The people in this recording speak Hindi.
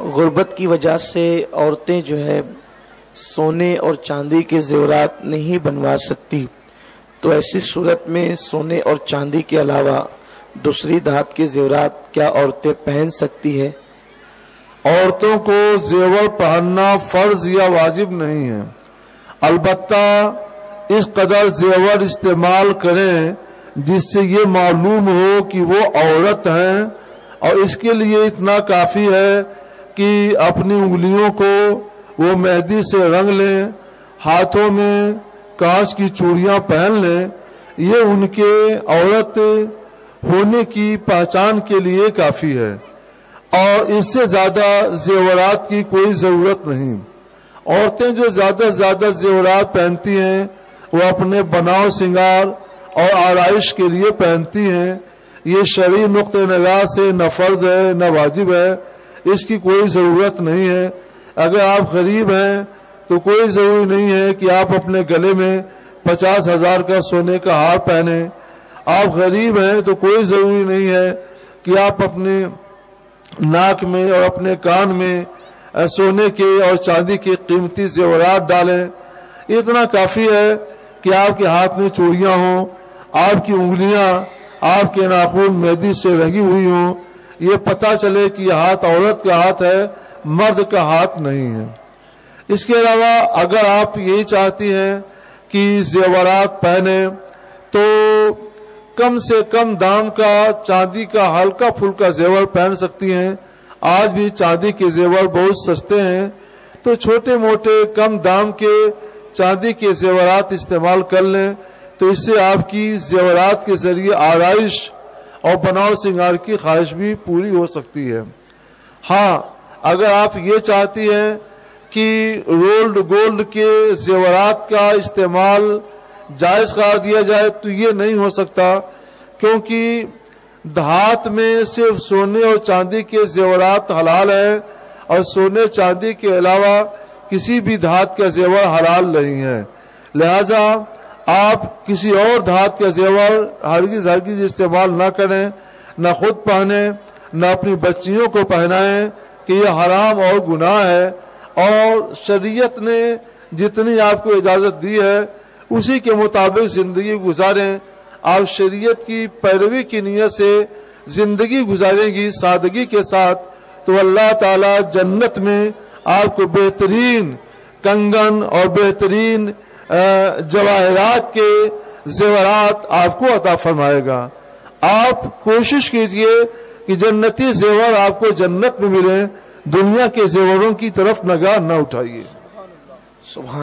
गुर्बत की वजह से औरतें जो है सोने और चांदी के जेवरात नहीं बनवा सकती। तो ऐसी सूरत में सोने और चांदी के अलावा दूसरी धात के जेवरात क्या औरतें पहन सकती है? औरतों को जेवर पहनना फ़र्ज़ या वाजिब नहीं है। अलबत्ता इस कदर जेवर इस्तेमाल करें जिससे ये मालूम हो कि वो औरत हैं और इसके लिए इतना काफ़ी है कि अपनी उंगलियों को वो मेहंदी से रंग लें, हाथों में कांच की चूड़ियाँ पहन लें। ये उनके औरत होने की पहचान के लिए काफ़ी है। और इससे ज़्यादा जेवरात की कोई ज़रूरत नहीं। औरतें जो ज़्यादा से ज़्यादा जेवरात पहनती हैं, वो अपने बनाव श्रृंगार और आरइश के लिए पहनती हैं। ये शरी नुक़ नगाह से न फ़र्ज़ है, न वाजिब है। इसकी कोई ज़रूरत नहीं है। अगर आप गरीब हैं तो कोई ज़रूरी नहीं है कि आप अपने गले में पचास हज़ार का सोने का हार पहने। आप गरीब हैं तो कोई ज़रूरी नहीं है कि आप अपने नाक में और अपने कान में सोने के और चांदी के कीमती जेवरात डालें। इतना काफ़ी है कि आपके हाथ में चूड़ियाँ हों, आपकी उंगलियाँ, आपके नाखून मेहंदी से रंगी हुई हों ये पता चले कि हाथ औरत का हाथ है, मर्द का हाथ नहीं है। इसके अलावा अगर आप यही चाहती हैं कि जेवरात पहने तो कम से कम दाम का, चांदी का, हल्का फुल्का जेवर पहन सकती हैं। आज भी चांदी के जेवर बहुत सस्ते हैं तो छोटे मोटे कम दाम के चांदी के जेवरात इस्तेमाल कर लें तो इससे आपकी जेवरात के ज़रिए आरइश और बनाव सिंगार की ख्वाहिश भी पूरी हो सकती है। हाँ अगर आप ये चाहती हैं कि रोल्ड गोल्ड के जेवरात का इस्तेमाल जायज़ करार दिया जाए तो ये नहीं हो सकता, क्योंकि धात में सिर्फ़ सोने और चांदी के जेवरात हलाल है और सोने चांदी के अलावा किसी भी धात का जेवर हलाल नहीं है। लिहाजा आप किसी और धात का जेवर हरगिज हरगिज इस्तेमाल ना करें, न खुद पहने, न अपनी बच्चियों को पहनाएँ कि यह हराम और गुनाह है। और शरीयत ने जितनी आपको इजाज़त दी है, उसी के मुताबिक ज़िंदगी गुजारें। आप शरीयत की पैरवी की नीयत से ज़िंदगी गुजारेंगी सादगी के साथ। तो अल्लाह ताला जन्नत में आपको बेहतरीन कंगन और बेहतरीन जवाहरात के जेवरात आपको अता फरमाएगा। आप कोशिश कीजिए कि जन्नती जेवर आपको जन्नत में मिले, दुनिया के जेवरों की तरफ़ नगाह न उठाइए। सुबह